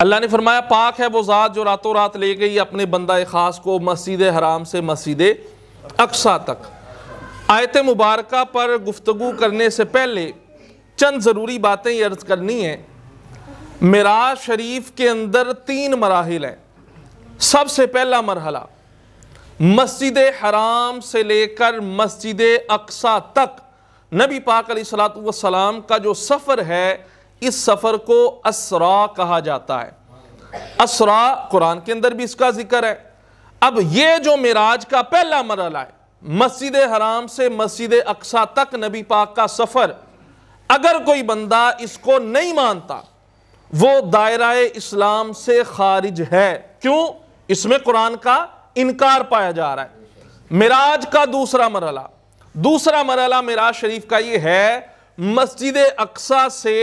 अल्लाह ने फरमाया, पाक है वो ज़ात जो रातों रात ले गई अपने बंदा ख़ास को मस्जिद हराम से मस्जिद अक्सा तक। आयत मुबारक पर गुफ्तु करने से पहले चंद ज़रूरी बातें अर्ज़ करनी है। मराज शरीफ के अंदर तीन मराहल हैं। सबसे पहला मरहला, मस्जिद हराम से लेकर मस्जिद अक्सा तक नबी पाक का जो सफ़र है इस सफ़र को असरा कहा जाता है। असरा कुरान के अंदर भी इसका ज़िक्र है। अब ये जो मिराज का पहला मरला है, मस्जिद हराम से मस्जिद अक्सा तक नबी पाक का सफ़र, अगर कोई बंदा इसको नहीं मानता, वो दायरा इस्लाम से खारिज है। क्यों? इसमें कुरान का इनकार पाया जा रहा है। मिराज का दूसरा मरला दूसरा मरला मिराज शरीफ का ये है, मस्जिद अक्सा से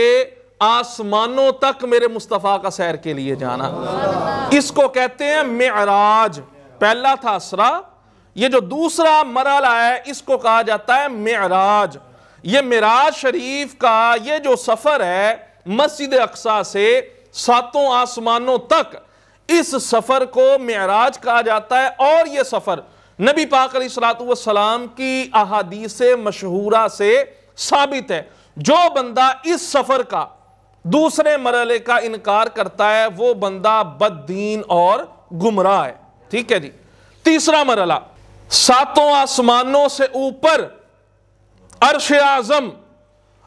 आसमानों तक मेरे मुस्तफ़ा का सैर के लिए जाना। इसको कहते हैं मेराज। पहला था असरा। ये जो दूसरा मरला है, इसको कहा जाता है मेराज। ये मिराज शरीफ का ये जो सफ़र है, मस्जिद अक्सा से सातों आसमानों तक, इस सफ़र को मेराज कहा जाता है। और यह सफ़र नबी पाक सलाम की अहादीस मशहूरा से साबित है। जो बंदा इस सफ़र का दूसरे मरले का इनकार करता है, वो बंदा बददीन और गुमराह है। ठीक है जी। तीसरा मरला सातों आसमानों से ऊपर अरश आज़म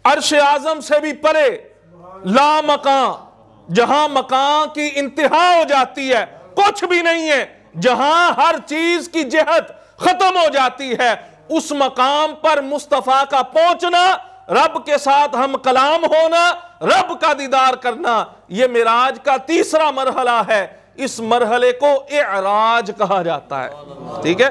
अरश आज़म से भी परे ला मकान जहाँ मकान की इंतहा हो जाती है, कुछ भी नहीं है, जहाँ हर चीज़ की जहत खत्म हो जाती है, उस मकाम पर मुस्तफ़ा का पहुँचना रब के साथ हम कलाम होना, रब का दीदार करना यह मिराज का तीसरा मरहला है। इस मरहले को एराज कहा जाता है। ठीक है?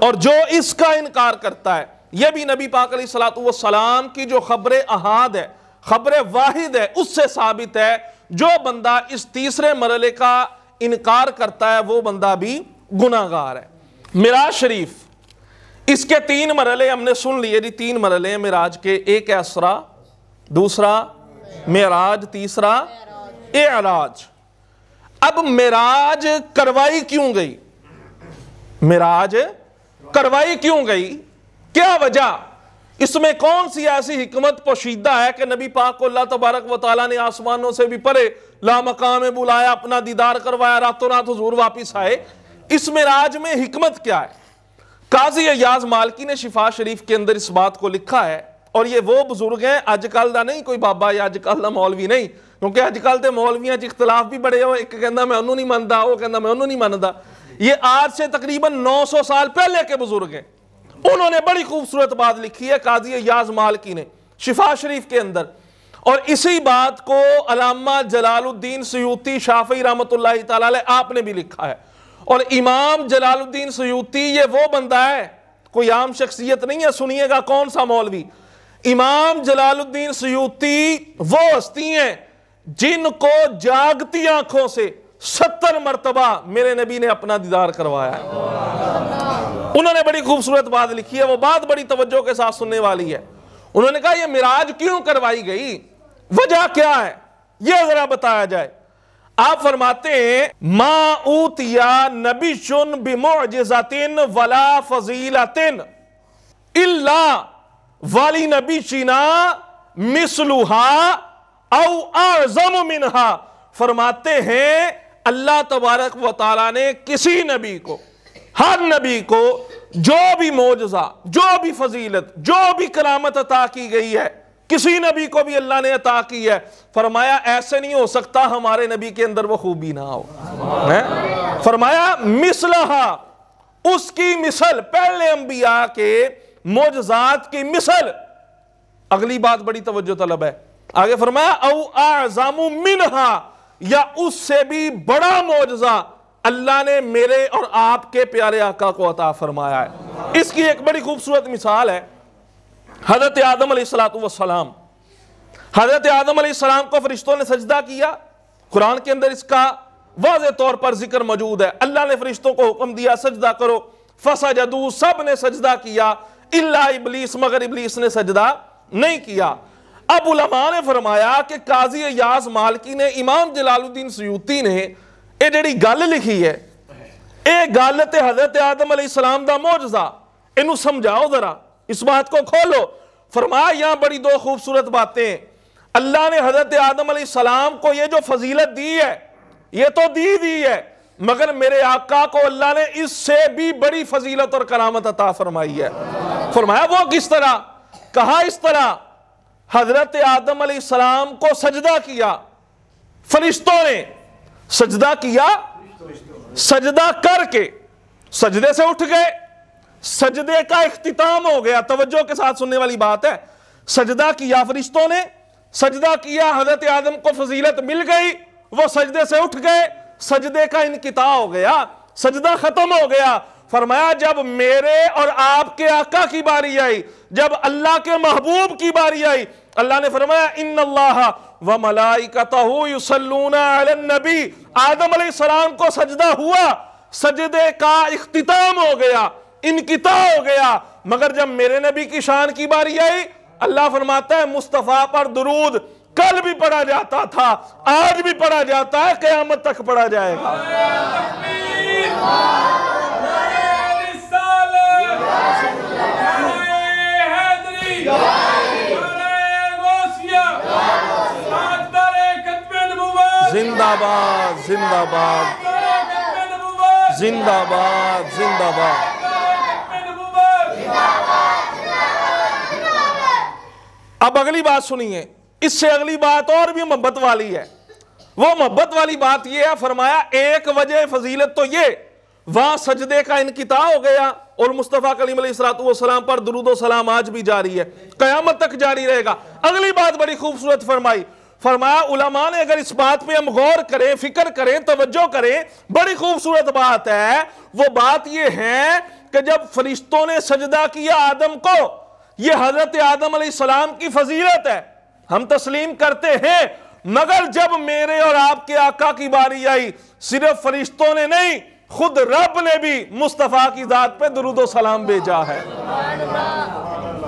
और जो इसका इनकार करता है यह भी नबी पाक सलाम की जो खबर अहाद है, खबर वाहिद है, उससे साबित है, जो बंदा इस तीसरे मरहले का इनकार करता है, वो बंदा भी गुनागार है। मिराज शरीफ इसके तीन मरले हमने सुन लिए जी, तीन मरले मिराज के। एक असरा, दूसरा मेराज, तीसरा एराज अब मेराज करवाई क्यों गई? मेराज करवाई क्यों गई? क्या वजह? इसमें कौन सी ऐसी हिकमत पोशीदा है कि नबी पाक को अल्लाह तबारक व ने आसमानों से भी परे लामकाम में बुलाया, अपना दीदार करवाया, रातों रात हजूर वापिस आए? इस मेराज में हिकमत क्या है? काजी अयाज मालकी ने शिफा शरीफ के अंदर इस बात को लिखा है, और ये वो बुज़ुर्ग हैं अजकल का नहीं कोई बाबा, या अजकल का मौलवी नहीं, क्योंकि अजकल के मौलविया च इख्तलाफ भी बड़े हो, एक कहना मैं उन्होंने नहीं मानता वो कहना मैं उन्होंने नहीं मानता ये आज से तकरीबन 900 साल पहले के बुज़ुर्ग हैं। उन्होंने बड़ी खूबसूरत बात लिखी है, काजी अयाज मालकी ने, शिफा शरीफ के अंदर। और इसी बात को अलामा जलालुद्दीन सयूती शाफी रहमत आपने भी लिखा है। और इमाम जलालुद्दीन सयूती, ये वो बंदा है, कोई आम शख्सियत नहीं है, सुनिएगा कौन सा मौलवी। इमाम जलालुद्दीन सयूती वो हस्ती हैं जिनको जागती आँखों से सत्तर मरतबा मेरे नबी ने अपना दीदार करवाया है। उन्होंने बड़ी खूबसूरत बात लिखी है, वो बात बड़ी तवज्जो के साथ सुनने वाली है। उन्होंने कहा यह मिराज क्यों करवाई गई? वजह क्या है? यह जरा बताया जाए। आप फरमाते हैं माऊतिया नबी शुन बिमोजिन वला फजीलतिन। इल्ला वाली नबी चीना मिसलुहा औ आज़म मिनहा। फरमाते हैं, अल्लाह तबारक व ताला ने किसी नबी को, हर नबी को जो भी मोजा जो भी फजीलत, जो भी करामत अता की गई है किसी नबी को भी अल्लाह ने अता की है। फरमाया, ऐसे नहीं हो सकता हमारे नबी के अंदर वो खूबी ना हो? फरमाया, मिसलहा, उसकी मिसल, पहले अंबिया के मोजात की मिसल। अगली बात बड़ी तवज्जो तलब है। आगे फरमाया, औ आजामु मिनहा, या उससे भी बड़ा मोजा अल्लाह ने मेरे और आपके प्यारे आका को अता फरमाया है। इसकी एक बड़ी खूबसूरत मिसाल है। हज़रत आदम सलाम हज़रत आदम सलाम को फरिश्तों ने सजदा किया। कुरान के अंदर इसका वाज तौर पर ज़िक्र मौजूद है। अल्लाह ने फरिश्तों को हुक्म दिया, सजदा करो। फसा जदू सबने सजदा किया। इल्ला इबलीस, मगर इबलीस ने सजदा नहीं किया। अब उलमा ने फरमाया कि काजी अयास मालकी ने, इमाम जलालुद्दीन सयूती ने यह जड़ी गल लिखी है, ये गल तो हज़रत आदम अलैहिस्सलाम दा मौजजा। इनू समझाओ जरा। इस बात को खोलो। फरमाया यहाँ बड़ी दो खूबसूरत बातें। अल्लाह ने हज़रत आदम सलाम को ये जो फजीलत दी है, ये तो दी दी है, मगर मेरे आका को अल्लाह ने इससे भी बड़ी फजीलत और करामत अता फरमाई है। फरमाया, वो किस तरह? कहा, इस तरह। हज़रत आदम सलाम को सजदा किया। फरिश्तों ने सजदा किया, सजदा करके, सजदे से उठ गए। सजदे का इख्तिताम हो गया, तवज्जो के साथ सुनने वाली बात है। सजदा किया फरिश्तों ने, सजदा किया हज़रत आदम को फजीलत मिल गई, वो सजदे से उठ गए, सजदे का इनकिता हो गया, सजदा खत्म हो गया। फरमाया, जब मेरे और आपके आका की बारी आई, जब अल्लाह के महबूब की बारी आई, अल्लाह ने फरमाया इन अल्लाह व नबी। आदम सलाम को सजदा हुआ, सजदे का इख्तिताम हो गया। इनकिता हो गया। मगर जब मेरे नबी की शान की बारी आई, अल्लाह फरमाता है, मुस्तफ़ा पर दरूद कल भी पढ़ा जाता था, आज भी पढ़ा जाता है, कयामत तक पढ़ा जाएगा। जिंदाबाद जिंदाबाद। जिंदाबाद जिंदाबाद। अब अगली बात सुनिए, इससे अगली बात और भी मोहब्बत वाली है। वो मोहब्बत वाली बात ये है, फरमाया, एक वजह फजीलत तो ये, वहाँ सजदे का इनकिता हो गया और मुस्तफ़ा कलीम सलाम पर दरुद सलाम आज भी जारी है, कयामत तक जारी रहेगा। अगली बात बड़ी खूबसूरत फरमाई फरमाया उलमा ने अगर इस बात पे हम गौर करें फ़िक्र करें तवज्जो करें बड़ी खूबसूरत बात है। वो बात ये है कि जब फरिश्तों ने सजदा किया आदम को ये हज़रत आदम सलाम की फजीलत है। हम तस्लीम करते हैं मगर जब मेरे और आपके आका की बारी आई सिर्फ़ फरिश्तों ने नहीं खुद रब ने भी मुस्तफ़ा की जात पे दरुद सलाम भेजा है।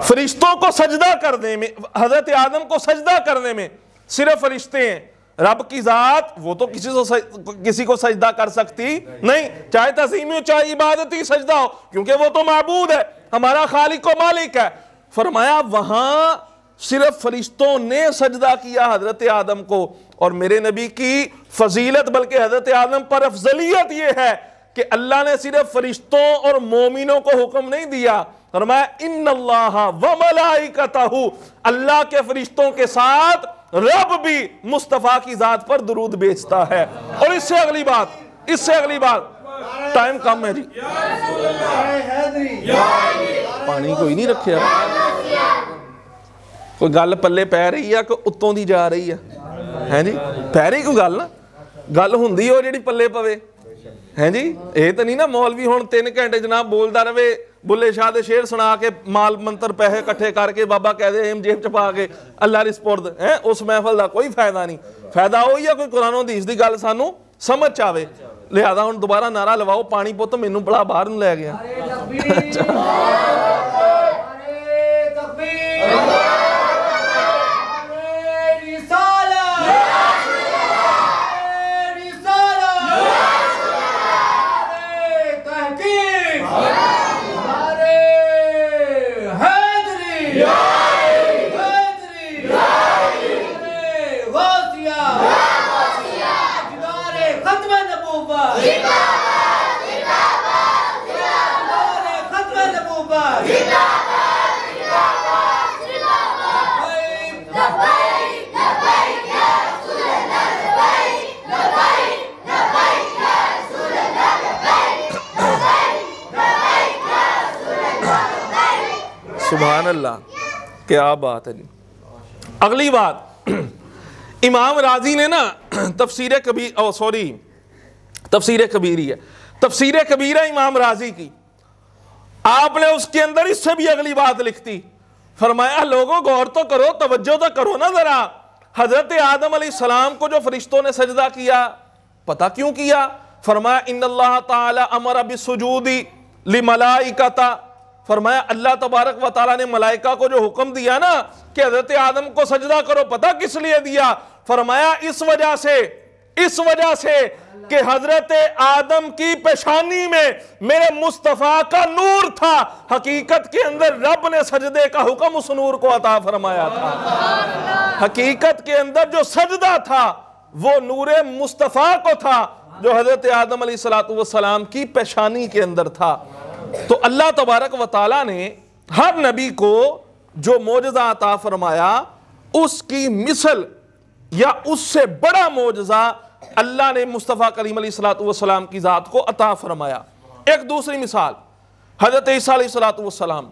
फरिश्तों को सजदा करने में हज़रत आदम को सजदा करने में सिर्फ़ फरिश्ते हैं। रब की जात, वो तो किसी को किसी को सजदा कर सकती नहीं। चाहे तसीमी हो, चाहे इबादत ही, सजदा हो, क्योंकि वो तो महबूद है, हमारा खालिक को मालिक है। फरमाया, वहाँ सिर्फ़ फरिश्तों ने सजदा किया हज़रत आदम को, और मेरे नबी की फजीलत, बल्कि हज़रत आदम पर अफजलियत यह है कि अल्लाह ने सिर्फ़ फरिश्तों और मोमिनों को हुक्म नहीं दिया। फरमाया इन अल्लाह व मलाइकतहु, अल्लाह के फरिश्तों के साथ रब भी मुस्तफ़ा की जात पर दरूद बेचता है और इससे अगली बात इससे अगली बात टाइम कम है जी पानी कोई नहीं रखे कोई गल पल्ले पै रही है कि उत्तों की जा रही है है जी पै रही कोई गल ना गल होंगी ਉਹ ਜਿਹੜੀ ਪੱਲੇ ਪਵੇ ਹੈ ਜੀ ਇਹ ਤਾਂ ਨਹੀਂ ਨਾ ਮੌਲਵੀ ਹੁਣ 3 ਘੰਟੇ ਜਨਾਬ ਬੋਲਦਾ ਰਵੇ ਬੁੱਲੇ ਸ਼ਾਹ ਦੇ ਸ਼ੇਰ ਸੁਣਾ ਕੇ ਮਾਲ ਮੰਤਰ ਪੈਸੇ ਇਕੱਠੇ ਕਰਕੇ ਬਾਬਾ ਕਹਦੇ ਏਮ ਜੇਬ ਚ ਪਾ ਕੇ ਅੱਲਾ ਰਿਸਪੁਰਦ ਹੈ, ਉਸ ਮਹਿਫਲ ਦਾ ਕੋਈ ਫਾਇਦਾ ਨਹੀਂ। ਫਾਇਦਾ ਉਹ ਹੀ ਆ, ਕੋਈ ਕੁਰਾਨ ਹਦੀਸ ਦੀ ਗੱਲ ਸਾਨੂੰ ਸਮਝ ਚ ਆਵੇ। ਲਿਆਦਾ ਹੁਣ ਦੁਬਾਰਾ ਨਾਰਾ ਲਵਾਓ, ਪਾਣੀ ਪੁੱਤ ਮੈਨੂੰ ਬੜਾ ਬਾਹਰ ਨੂੰ ਲੈ ਗਿਆ। सुबह अल्लाह क्या बात है जी। अगली बात, इमाम राज़ी ने ना, तफसीर कबीर ओ, सॉरी, तफसीर कबीरी है। तफसीर कबीर है इमाम राज़ी की। आपने उसके अंदर इससे भी अगली बात लिखती फरमाया, लोगों, गौर तो करो, तवज्जो तो करो ना जरा। हज़रत आदम सलाम को जो फरिश्तों ने सजदा किया, पता क्यों किया? फरमाया इन अल्लाह ताला अमर अभी सुजूदी लिमलाइकता फरमाया, अल्लाह तबारक व ताला ने मलाइका को जो हुक्म दिया ना कि हज़रत आदम को सजदा करो, पता किस लिए दिया? फरमाया, इस वजह से, इस वजह से कि हज़रत आदम की पेशानी में मेरे मुस्तफ़ा का नूर था। हकीकत के अंदर रब ने सजदे का हुक्म उस नूर को अता फरमाया था। हकीकत के अंदर जो सजदा था, वो नूर मुस्तफ़ा को था, जो हज़रत आदम सलाम की पेशानी के अंदर था। तो अल्लाह तबारक व ने हर नबी को जो मोजा अता फरमाया, उसकी मिसल या उससे बड़ा मोजा अल्लाह ने मुस्तफ़ा करीम सलाम की ज़ात को अता फरमाया। एक दूसरी मिसाल, हज़रत ईसीम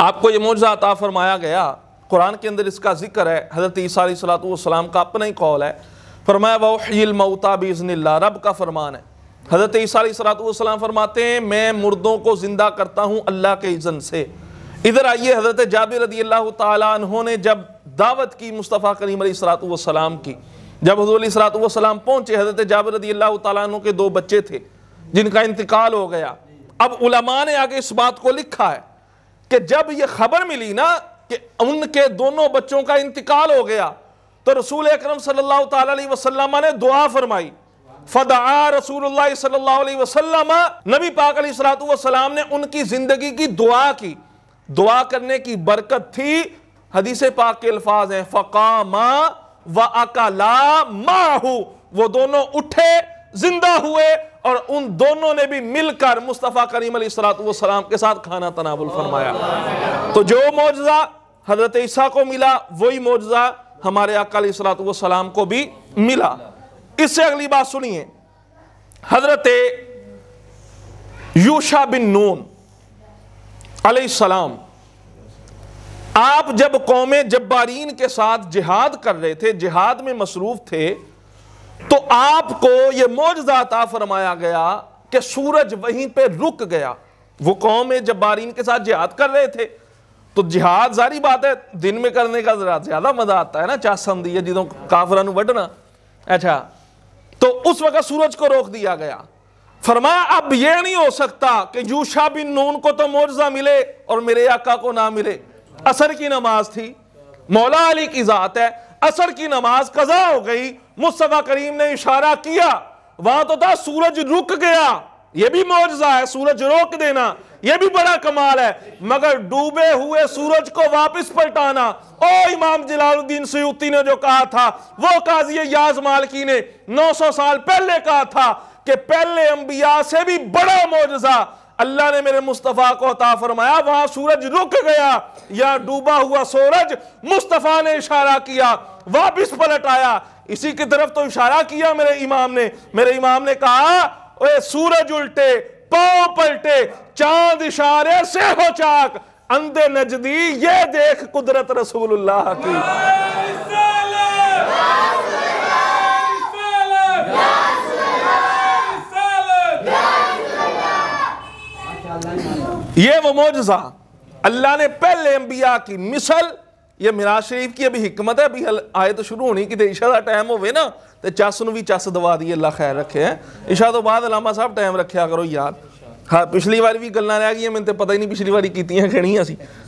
आपको ये मुआजा अता फरमाया गया, कुरान के अंदर इसका ज़िक्र है, हज़रत ईसीम का अपना ही कौल है। फरमाया वहीलमता बिज़निल्ला रब का फरमान है। हज़रत ईसीम फरमाते हैं, मैं मुर्दों को ज़िंदा करता हूँ अल्लाह के इज़न से। इधर आइए, हज़रत जाबिर रदी अल्लाह जब दावत की मुस्तफ़ा करीम सलाम की, जब हजूल सलाम पहुँचे, हज़रत जाबिर रदी अल्लाह के दो बच्चे थे, जिनका इंतकाल हो गया। अब उलमा ने आगे इस बात को लिखा है कि जब ये खबर मिली ना कि उनके दोनों बच्चों का इंतकाल हो गया तो रसूल अक्रम अलैहि ने दुआ फरमाई। फदा रसूल सल्लल्लाहु नबी पाक सलाम ने उनकी ज़िंदगी की दुआ की। दुआ करने की बरकत थी। हदीस पाक के अल्फाज हैं, फ़कामा व अकाला माहू। वो दोनों उठे, ज़िंदा हुए और उन दोनों ने भी मिलकर मुस्तफ़ा करीम सलाम के साथ खाना तनावुल फरमाया। तो जो मौजा हज़रत ईसा को मिला, वही मौजा हमारे अकाल सलाम को भी मिला। इससे अगली बात सुनिए। हज़रत यूशा बिन नून अलैहिस्सलाम आप जब कौम जब्बारीन के साथ जिहाद कर रहे थे, जिहाद में मसरूफ थे तो आपको यह मोजाता फरमाया गया कि सूरज वहीं पे रुक गया। वो कौम जब्बारीन के साथ जिहाद कर रहे थे। तो जिहाद सारी बात है, दिन में करने का जरा ज़्यादा मज़ा आता है ना चास है जिदों काफरा वढ़ना अच्छा तो उस वक्त सूरज को रोक दिया गया। फरमाया, अब यह नहीं हो सकता कि जूशा बिन नून को तो मोर्जा मिले और मेरे आका को ना मिले। असर की नमाज़ थी, मौला अली की जात है, असर की नमाज़ कजा हो गई, मुस्तफ़ा करीम ने इशारा किया, वहाँ तो था, सूरज रुक गया। यह भी मौजा है, सूरज रोक देना। यह भी बड़ा कमाल है। मगर डूबे हुए सूरज को वापस पलटाना, ओ इमाम जलालुद्दीन सयूती ने जो कहा था, वो काजी याज मालकी ने 900 साल पहले कहा था कि पहले अंबिया से भी बड़ा मौजा। अल्लाह ने मेरे मुस्तफ़ा को अता फरमाया, वहाँ सूरज रुक गया। या डूबा हुआ सूरज मुस्तफ़ा ने इशारा किया, वापिस पलट आया इसी की तरफ़ तो इशारा किया मेरे इमाम ने। मेरे इमाम ने कहा ओए सूरज उल्टे, पाँव पलटे, चाँद इशारे से हो चाक। अंधे नजदी, ये देख कुदरत रसूलुल्लाह की। ये वो मोजा अल्लाह ने पहले अंबिया की मिसल ये मिराज शरीफ की अभी हिकमत है अभी आए तो शुरू होनी कि इशा का टाइम हो ना तो चस भी चस दवा दी अल्लाह खैर रखे है इशा तो बाद अलामा साहब टाइम रखा करो यार हाँ पिछली बार भी गल् रह गई मैंने तो पता ही नहीं पिछली बारी की कहनिया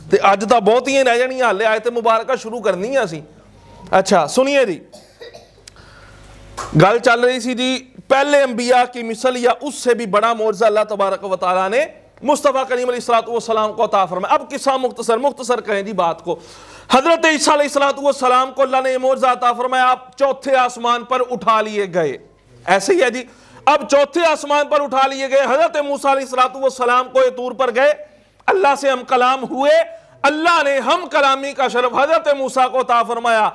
तो अज तो बहुत ही रह जानिया हाले आए तो मुबारक शुरू करनी सी अच्छा सुनिए जी गल चल रही सी जी पहले अंबिया की मिसल या उससे भी बड़ा मोर्जा अल्लाह तबारक वाली ने मुस्तफ़ा करीम सलाम को अता अब किसा मुख्तसर मुख्तसर कहें जी बात को। हज़रत ईसीम को अल्लाह ने मोजा आप चौथे आसमान पर उठा लिए गए। ऐसे ही है जी, अब चौथे आसमान पर उठा लिए गए, हज़रत मूसा सलाम को तूर पर गए। अल्लाह से हम कलाम हुए, अल्लाह ने हम कलामी का शरफ हज़रत मूसा को अता फरमाया।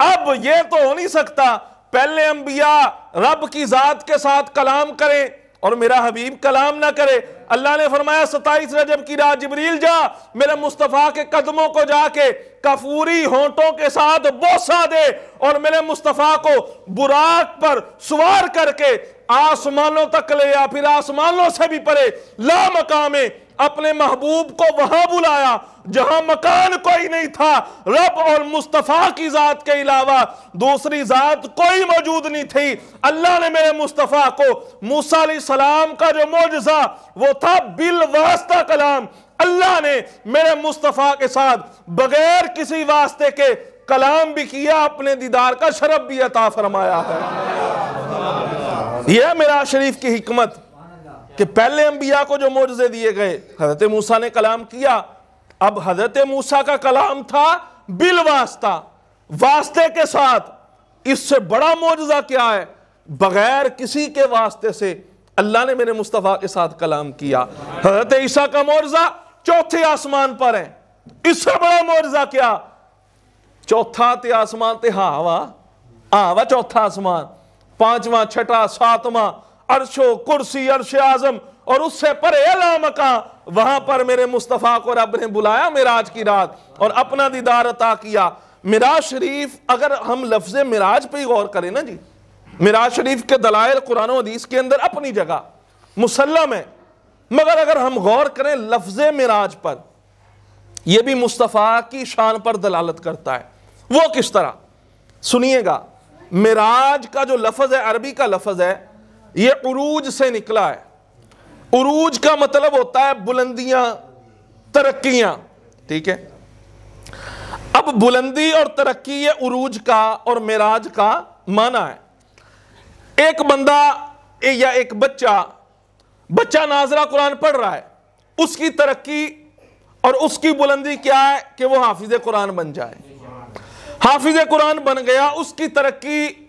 अब यह तो हो नहीं सकता, पहले अंबिया रब की जात के साथ कलाम करें और मेरा हबीब कलाम ना करे। अल्लाह ने फरमाया, सताईस रजब की रात जबरील जा, मेरे मुस्तफ़ा के कदमों को जाके कफूरी होंठों के साथ बोसा दे और मेरे मुस्तफ़ा को बुराक पर सवार करके आसमानों तक ले या फिर आसमानों से भी परे ला मकामे अपने महबूब को वहाँ बुलाया, जहाँ मकान कोई नहीं था। रब और मुस्तफ़ा की ज़ात के अलावा दूसरी ज़ात कोई मौजूद नहीं थी। अल्लाह ने मेरे मुस्तफ़ा को, मूसा सलाम का जो मोजा वो था बिल वास्ता कलाम। अल्लाह ने मेरे मुस्तफ़ा के साथ बगैर किसी वास्ते के कलाम भी किया, अपने दीदार का शरब भी अता फरमाया है। यह मेरा शरीफ की हिकमत। कि पहले अंबिया को जो मोजे दिए गए, हज़रत मूसा ने कलाम किया। अब हज़रत मूसा का कलाम था बिल वास्ता। वास्ते के साथ इससे बड़ा मोजा क्या है? बगैर किसी के वास्ते से अल्लाह ने मेरे मुस्तफ़ा के साथ कलाम किया। हज़रत ईसा का मोजा चौथे आसमान पर है। इससे बड़ा मोजा क्या? चौथा ते आसमान ते हावा हावा चौथा आसमान। पांचवा, छठा, सातवां अरशो कुर्सी, अरश आज़म, और उससे परे अला मका वहाँ पर मेरे मुस्तफ़ा को रब ने बुलाया मिराज की रात, और अपना दीदार अता किया। मिराज शरीफ, अगर हम लफ्ज मिराज पे गौर करें ना जी, मिराज शरीफ के दलायल कुरान हदीस के अंदर अपनी जगह मुसलम है, मगर अगर हम गौर करें लफ्ज मिराज पर यह भी मुस्तफ़ा की शान पर दलालत करता है। वो किस तरह? सुनिएगा, मिराज का जो लफज है, अरबी का लफज है ये उरूज से निकला है। उरूज का मतलब होता है बुलंदियाँ, तरक्कियाँ, ठीक है? अब बुलंदी और तरक्की ये उरूज का और मिराज का माना है। एक बंदा या एक बच्चा बच्चा नाजरा कुरान पढ़ रहा है। उसकी तरक्की और उसकी बुलंदी क्या है कि वो हाफिज कुरान बन जाए। हाफिज कुरान बन गया, उसकी तरक्की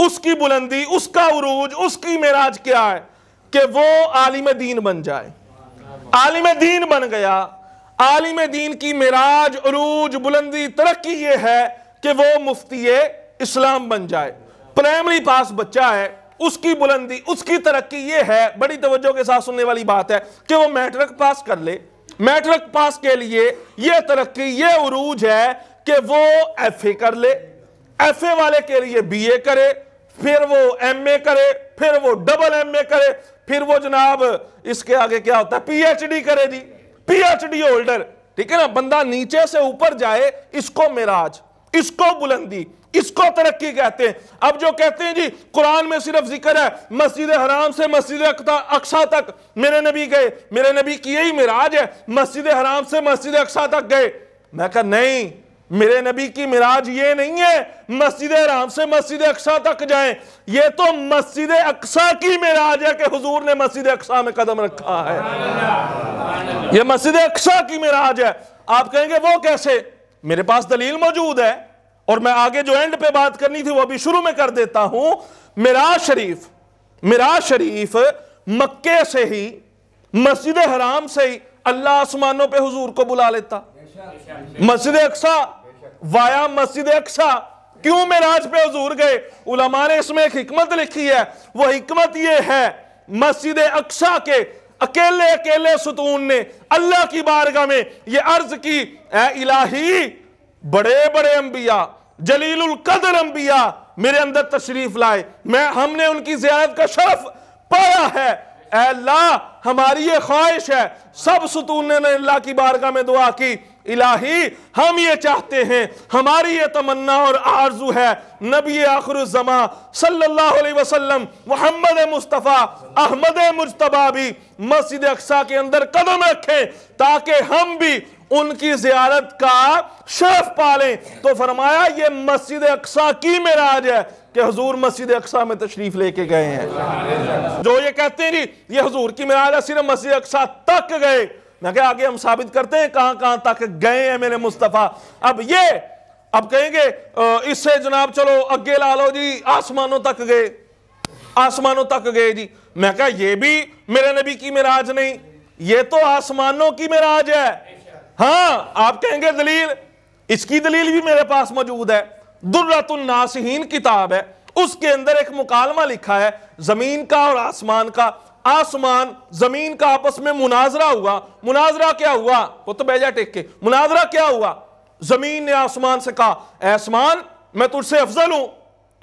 उसकी बुलंदी, उसका उरूज, उसकी मेराज क्या है? कि वो आलिम दीन बन जाए। आलिम दीन बन गया। आलिम दीन की मेराज, उरूज, बुलंदी, तरक्की ये है कि वो मुफ्ती इस्लाम बन जाए। प्राइमरी पास बच्चा है, उसकी बुलंदी, उसकी तरक्की ये है। बड़ी तवज्जो के साथ सुनने वाली बात है कि वो मैट्रिक पास कर ले। मैट्रिक पास के लिए ये तरक्की, ये उरूज है कि वो एफ़ ए कर ले। एफ़ ए वाले के लिए बी ए करे। फिर वो एम ए करे, फिर वो डबल एम ए करे, फिर वो जनाब इसके आगे क्या होता है? पीएचडी करे जी पीएचडी होल्डर ठीक है ना? बंदा नीचे से ऊपर जाए, इसको मिराज, इसको बुलंदी, इसको तरक्की कहते हैं। अब जो कहते हैं जी, कुरान में सिर्फ़ ज़िक्र है, मस्जिद हराम से मस्जिद अक्सा तक मेरे नबी गए, मेरे नबी की यही मिराज है, मस्जिद हराम से मस्जिद अक्सा तक गए। मैं कहा, नहीं मेरे नबी की मिराज ये नहीं है, मस्जिद राम से मस्जिद अक्सा तक जाएँ। ये तो मस्जिद अक्सा की मिराज है कि हुजूर ने मस्जिद अक्सा में कदम रखा है। ये मस्जिद अक्सा की मिराज है। आप कहेंगे, वो कैसे? मेरे पास दलील मौजूद है, और मैं आगे जो एंड पे बात करनी थी, वो अभी शुरू में कर देता हूँ। मिराज शरीफ मिराज शरीफ मक्के से ही, मस्जिद हराम से ही अल्लाह आसमानों पे हुजूर को बुला लेता। मस्जिद अक्सा वाया मस्जिद अक्सा। क्यों मेराज पे हजूर गए? उलमा ने इसमें एक हिकमत लिखी है। वो हिकमत ये है, मस्जिद अक्सा के अकेले अकेले सुतून ने अल्लाह की बारगाह में ये अर्ज़ की ए इलाही, बड़े बड़े अंबिया, जलीलुल कदर अंबिया, मेरे अंदर तशरीफ़ लाए। मैं, हमने उनकी जियारत का शर्फ पाया है। अल्लाह, हमारी ये ख्वाहिश है। सब सुतून ने अल्लाह की बारगाह में दुआ की इलाही, हम ये चाहते हैं, हमारी ये तमन्ना और आरज़ू है, नबी आखिरजमा सल्लल्लाहु अलैहि वसल्लम, मोहम्मद मुस्तफ़ा, अहमद मुजतबा भी मस्जिद अक्सा के अंदर कदम रखें, ताकि हम भी उनकी जियारत का शर्फ पालें। तो फरमाया, ये मस्जिद अक्सा की मेराज है कि हजूर मस्जिद अक्सा में तशरीफ़ लेके गए हैं। जो ये कहते हैं जी ये हजूर की मेराज है, सिर्फ़ मस्जिद अक्सा तक गए। मैं क्या आगे हम साबित करते हैं कहाँ कहाँ तक गए हैं मेरे मुस्तफ़ा। अब ये, अब कहेंगे इससे जनाब चलो अगे ला लो जी, आसमानों तक गए। आसमानों तक गए जी। मैं क्या ये भी मेरे नबी की मिराज नहीं, ये तो आसमानों की मिराज है। हाँ आप कहेंगे, दलील, इसकी दलील भी मेरे पास मौजूद है। दुर्रतुल नासहीन किताब है, उसके अंदर एक मुकालमा लिखा है, ज़मीन का और आसमान का। आसमान ज़मीन का आपस में मुनाजरा हुआ। मुनाजरा क्या हुआ? वो तो बेजा टेक के। मुनाजरा क्या हुआ? ज़मीन ने आसमान से कहा आसमान, मैं तुझसे अफजल हूँ।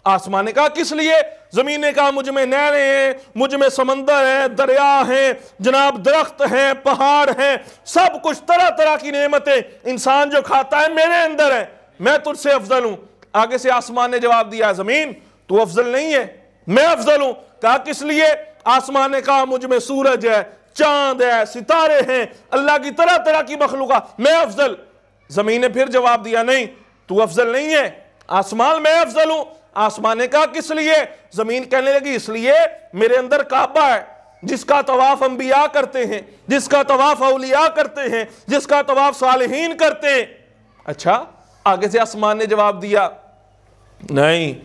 आसमान ने कहा, किस लिए? ज़मीन ने कहा, मुझमें नहरें हैं, मुझमें समंदर है, दरिया हैं, जनाब दरख्त हैं, पहाड़ हैं, सब कुछ तरह तरह की नेमतें इंसान जो खाता है मेरे अंदर है। मैं तुझसे अफजल हूँ। आगे से आसमान ने जवाब दिया, ज़मीन, तू अफजल नहीं है, मैं अफजल हूँ। कहा, किस लिए? आसमान ने कहा, मुझमें सूरज है, चाँद है, सितारे हैं। अल्लाह की तरह तरह की मखलूका मैं अफजल। ज़मीन ने फिर जवाब दिया, नहीं, तू अफजल नहीं है। आसमान मैं अफजल हूँ। आसमान ने कहा, किस लिए? ज़मीन कहने लगी, इसलिए मेरे अंदर काबा है, जिसका तवाफ अंबिया करते हैं, जिसका तवाफ अलिया करते हैं, जिसका तवाफ सालहीन करते हैं। अच्छा आगे से आसमान ने जवाब दिया, नहीं,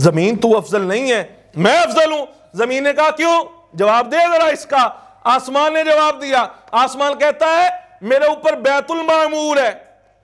ज़मीन तू अफजल नहीं है, मैं अफजल हूँ। ज़मीन ने कहा क्यों? जवाब दे जरा इसका। आसमान ने जवाब दिया। आसमान कहता है, मेरे ऊपर बैतुल मामूर है,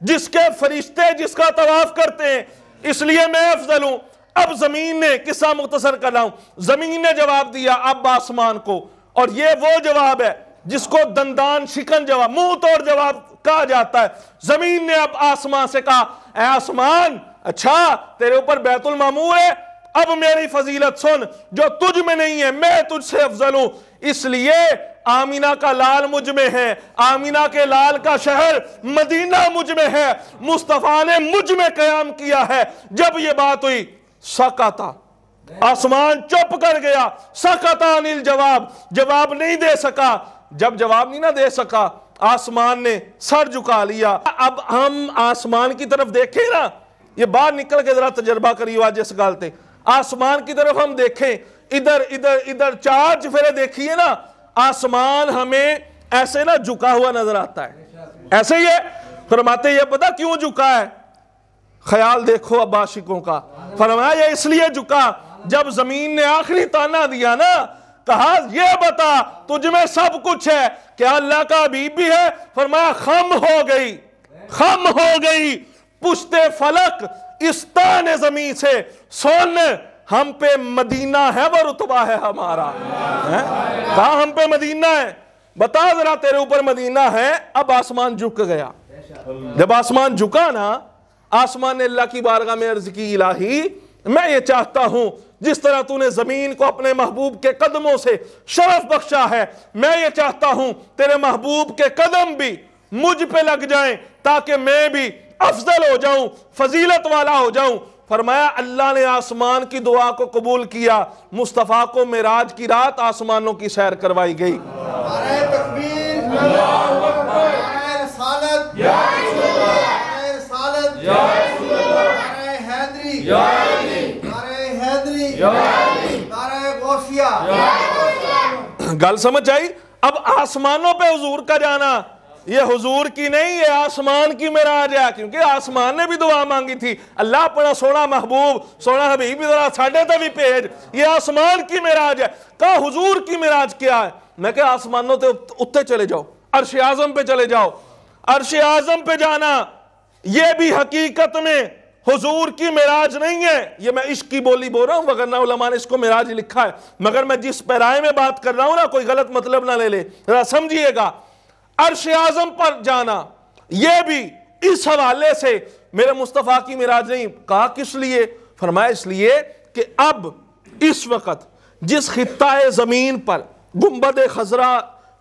जिसके फरिश्ते जिसका तवाफ करते हैं, इसलिए मैं अफजल हूँ। अब ज़मीन ने किस्सा मुख्तसर कर रहा हूँ। ज़मीन ने जवाब दिया, अब आसमान को। और ये वो जवाब है, जिसको दंदान शिकन जवाब, मुँह तोड़ जवाब कहा जाता है। ज़मीन ने अब आसमान से कहा आसमान अच्छा तेरे ऊपर बैतुल मामूर है अब मेरी फजीलत सुन, जो तुझ में नहीं है, मैं तुझसे अफजल हूँ। इसलिए आमीना का लाल मुझमें है। आमीना के लाल का शहर मदीना मुझमें है। मुस्तफ़ा ने मुझमें कयाम किया है। जब यह बात हुई, सकाता। आसमान चुप कर गया। सकाता अनिल जवाब। जवाब नहीं दे सका। जब जवाब नहीं ना दे सका, आसमान ने सर झुका लिया। अब हम आसमान की तरफ़ देखें ना, ये बाहर निकल के जरा तजर्बा करिए आज इस गालते आसमान की तरफ़ हम देखें, इधर इधर इधर, चार चफेरे देखिए ना, आसमान हमें ऐसे ना झुका हुआ नज़र आता है। ऐसे ही है। फरमाते ये पता क्यों झुका है? ख्याल देखो अब आशिकों का। फरमाया इसलिए झुका, जब ज़मीन ने आखिरी ताना दिया ना, कहा ये बता, तुझ में सब कुछ है, क्या अल्लाह का अबीब भी है? फरमाया, खम हो गई, खम हो गई, पुश्ते फलक इस तान ज़मीन से, सोन, हम पे मदीना है वो रुतबा है हमारा? कहा हम पे मदीना है? बता जरा तेरे ऊपर मदीना है, अब आसमान झुक गया। जब आसमान झुका ना, आसमान ने अल्लाह की बारगाह में अर्ज़ की, इलाही, मैं ये चाहता हूँ, जिस तरह तूने ज़मीन को अपने महबूब के कदमों से शरफ बख्शा है, मैं ये चाहता हूँ, तेरे महबूब के कदम भी मुझ पे लग जाएँ, ताकि मैं भी अफजल हो जाऊँ फजीलत वाला हो जाऊँ। फरमाया अल्लाह ने आसमान की दुआ को कबूल किया मुस्तफ़ा को मेराज की रात आसमानों की सैर करवाई गई। गल समझ आई? अब आसमानों पे हजूर का जाना। ये हुजूर की नहीं ये आसमान की मेराज है, क्योंकि आसमान ने भी दुआ मांगी थी। अल्लाह अपना सोना महबूब, सोना हबीब जरा साढ़े तक भी भेज। ये आसमान की मेराज है। कहा हुजूर की मेराज क्या है? मैं क्या आसमानों से उत्ते चले जाओ अरश आज़म पे चले जाओ। अरश आज़म पे जाना, ये भी हकीकत में हुजूर की मेराज नहीं है। ये मैं इश्क की बोली बोल रहा हूँ वगरना उलमा ने इसको मेराज लिखा है। मगर मैं जिस पैराए में बात कर रहा हूँ ना, कोई गलत मतलब ना ले ले। समझिएगा अरश आज़म पर जाना। यह भी इस हवाले से मेरे मुस्तफ़ा की मिराज नहीं कहा, किस लिए? फरमाया इसलिए कि अब इस वक्त जिस खत्ता ज़मीन पर, गुंबद खजरा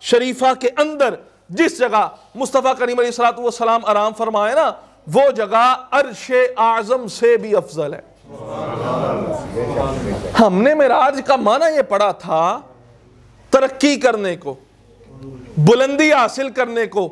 शरीफा के अंदर जिस जगह मुस्तफ़ा करीम सलाम आराम फरमाए ना, वो जगह अरश आज़म से भी अफजल है। हमने मिराज का माना यह पढ़ा था तरक्की करने को। बुलंदी हासिल करने को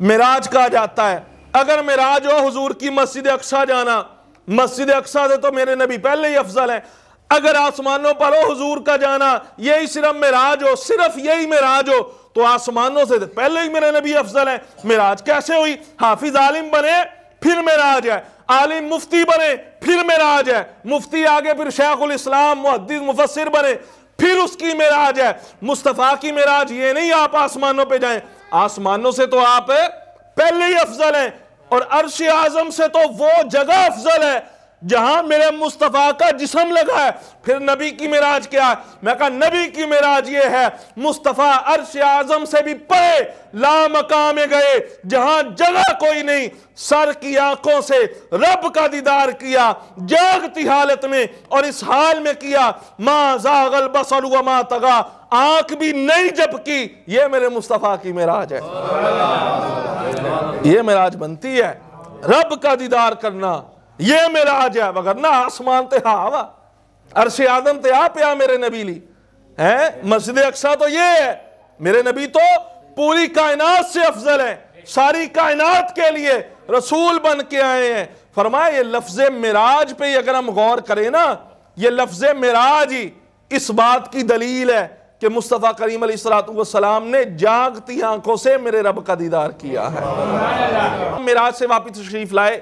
मिराज कहा जाता है। अगर मिराज हो, हुजूर की मस्जिद अक्सा जाना, मस्जिद अक्सा से तो मेरे नबी पहले ही अफजल है। अगर आसमानों पर हो, हुजूर का जाना, यही सिर्फ़ मिराज हो, सिर्फ़ यही मिराज हो तो आसमानों से तो पहले ही मेरे नबी अफजल है। मिराज कैसे हुई? हाफिज आलिम बने, फिर मिराज है। आलिम मुफ्ती बने, फिर मिराज है। मुफ्ती आगे फिर शेखुल इस्लाम, मुहद्दिस मुफसर बने। फिर उसकी मेराज है। मुस्तफ़ा की मेराज ये नहीं, आप आसमानों पे जाएँ। आसमानों से तो आप पहले ही अफजल हैं, और अर्श आज़म से तो वो जगह अफजल है। जहाँ मेरे मुस्तफ़ा का जिसम लगा है, फिर नबी की मिराज क्या है? मैं कहा, नबी की मिराज ये है, मुस्तफ़ा अर्श आज़म से भी परे ला मकाम गए, जहाँ जगह कोई नहीं, सर की आँखों से रब का दीदार किया, जागती हालत में, और इस हाल में किया, माँ जागल बसर माँ तगा, आँख भी नहीं जबकि, ये मेरे मुस्तफ़ा की मिराज है। ये मिराज बनती है, रब का दीदार करना ये मेरा है वगर ना आसमान ते हावा अरश आदम ते आ पिया मेरे नबी ली? है? मस्जिद अक्सा तो ये है, मेरे नबी तो पूरी कायनात से अफजल है, सारी कायनात के लिए रसूल बन के आए हैं। फरमाए, ये लफ्ज मिराज पे अगर हम गौर करें ना, ये लफ्ज मिराज ही इस बात की दलील है कि मुस्तफ़ा करीम सलाम ने जागती आँखों से मेरे रब का दीदार किया है। मिराज से वापिस तशरीफ़ लाए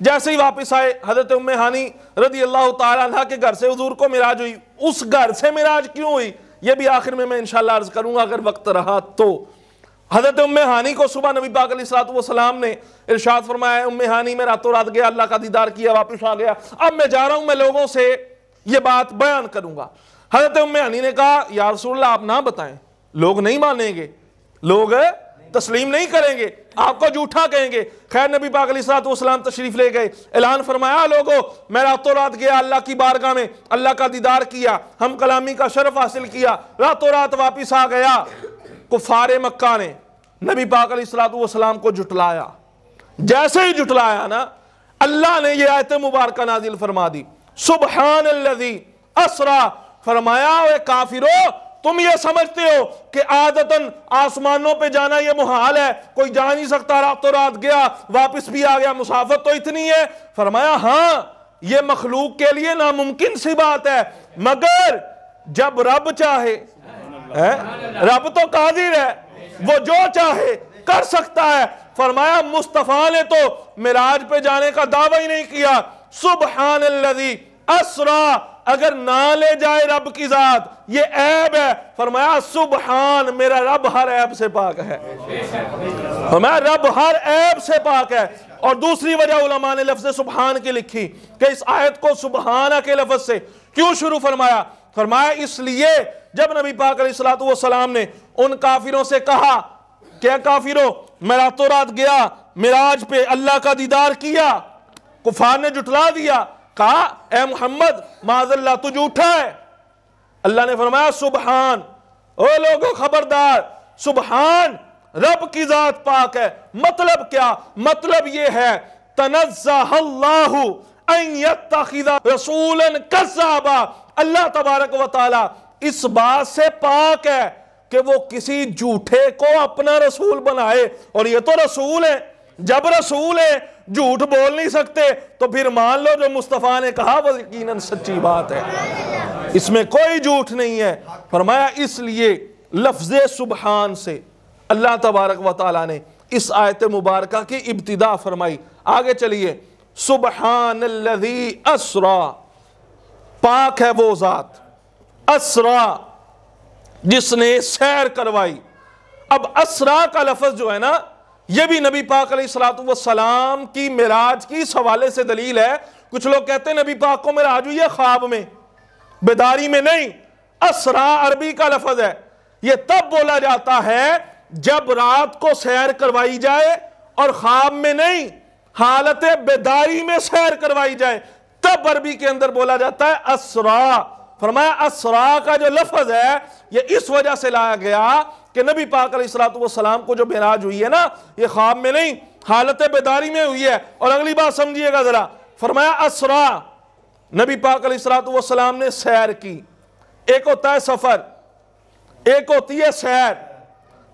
जैसे ही वापस आए, हज़रत उम्मे हानी रदी अल्लाह तला के घर से हजूर को मिराज हुई। उस घर से मिराज क्यों हुई? ये भी आखिर में मैं इंशाल्लाह अर्ज़ करूँगा, अगर वक्त रहा तो। हज़रत उम्मे हानी को सुबह नबी पाक सलाम ने इर्शाद फरमाया, उम्मे हानी, में रातों रात गया, अल्लाह का दीदार किया, वापस आ गया। अब मैं जा रहा हूँ, मैं लोगों से ये बात बयान करूँगा। हज़रत उम्मे हानी ने कहा यार आप ना बताएँ। लोग नहीं मानेंगे। लोग तस्लीम नहीं करेंगे, आपको जूठा कहेंगे। खैर, नबी पाक सलाम तशरीफ़ ले गए। ऐलान फरमाया लोगो, मैं रातों रात गया अल्लाह की बारगाह में, अल्लाह का दीदार किया, हम कलामी का शरफ हासिल किया, रातों रात वापिस आ गया। कुफार मक्का ने नबी पाक सलाम को जुटलाया जैसे ही जुटलाया ना, अल्लाह ने यह आयत मुबारक नाजिल फरमा दी। सुबहान असरा। फरमाया काफिरो तुम ये समझते हो कि आदतन आसमानों पे जाना ये मुहाल है, कोई जा नहीं सकता, रातों रात गया, वापस भी आ गया, मुसाफत तो इतनी है। फरमाया हाँ ये मखलूक के लिए नामुमकिन सी बात है, मगर जब रब चाहे, है? रब तो कादिर है, वो जो चाहे कर सकता है। फरमाया, मुस्तफ़ा ने तो मिराज पे जाने का दावा ही नहीं किया। सुबहान असरा अगर ना ले जाए रब की जात, ये ऐब है। फरमाया, सुबहान, मेरा रब हर ऐब से पाक है। फरमाया, रब हर ऐब से पाक है। और दूसरी वजह उलमा ने लफ्ज सुबहान की लिखी, कि इस आयत को सुबहाना के लफ्ज से क्यों शुरू फरमाया? फरमाया, इसलिए जब नबी पाक सलाम ने उन काफिरों से कहा, क्या काफिरों मैं रातों रात गया मिराज पे अल्लाह का दीदार किया, कुफार ने जुटला दिया कहा, ए मोहम्मद माजल्ला तू झूठा है। अल्लाह ने फरमाया, सुबहान। ओ लोगो, खबरदार, सुबहान, रब की जात पाक है। मतलब क्या? मतलब ये है तनज़ल्लाहु रसूलन कज़ाबा अल्लाह तबारक व इस बात से पाक है कि वो किसी झूठे को अपना रसूल बनाए। और ये तो रसूल है। जब रसूल है, झूठ बोल नहीं सकते तो फिर मान लो जो मुस्तफ़ा ने कहा, वो यकीन सच्ची बात है। इसमें कोई झूठ नहीं है। फरमाया, इसलिए लफ्ज सुबहान से अल्लाह तबारक व ने इस आयत मुबारक की इब्तदा फरमाई। आगे चलिए। सुबहान असरा। पाक है वो ज़ात। असरा, जिसने सैर करवाई। अब असरा का लफज जो है ना यह भी नबी पाक सलाम की मिराज की इस हवाले से दलील है। कुछ लोग कहते हैं, नबी पाक को मिराज हुई है ख्वाब में, बेदारी में नहीं, असरा अरबी का लफज है। यह तब बोला जाता है जब रात को सैर करवाई जाए और ख्वाब में नहीं, हालत बेदारी में सैर करवाई जाए। तब अरबी के अंदर बोला जाता है, असरा। फरमाया, असरा का जो लफज है यह इस वजह से लाया गया कि नबी पाक सलाम को जो बेराज हुई है ना, ये ख्वाब में नहीं, हालत बेदारी में हुई है। और अगली बात समझिएगा जरा। फरमाया, असरा। नबी पाक सलाम ने सैर की। एक होता है सफ़र, एक होती है सैर।